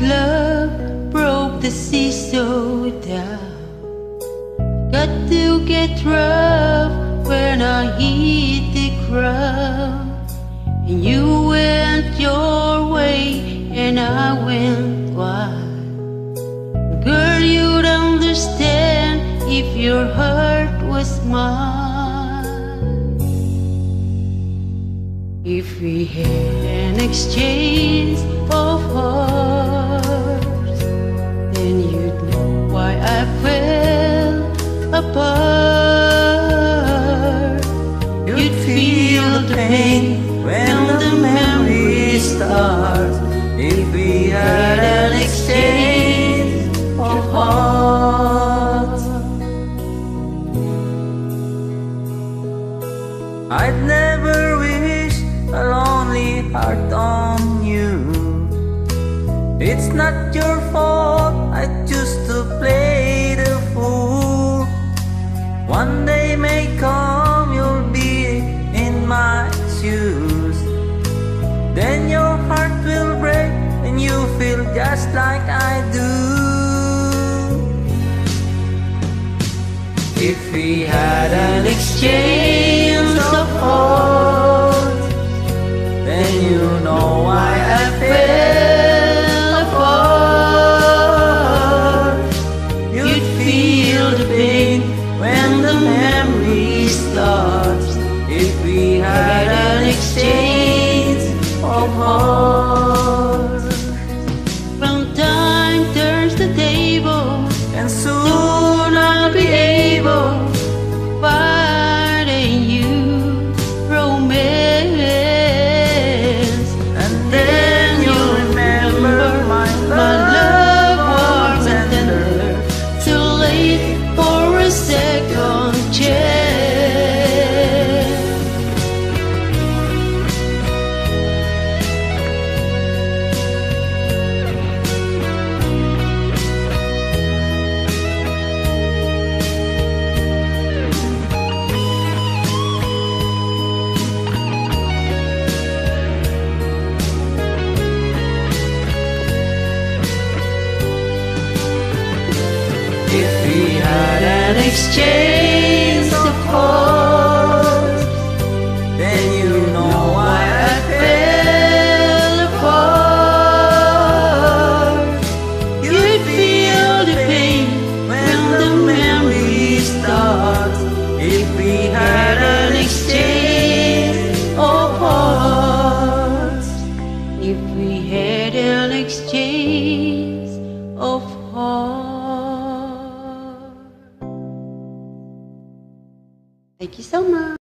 love broke the sea so down. Got to get rough when I hit the ground. And you went your way and I went wild. Girl, you'd understand if your heart was mine. If we had an exchange of hearts, apart. You'd feel the pain when the memory starts. If we had an exchange of hearts, I'd never wish a lonely heart on you. It's not your fault, I choose to play day come, you'll be in my shoes. Then your heart will break and you feel just like I do. If we had an exchange an exchange Thank you so much.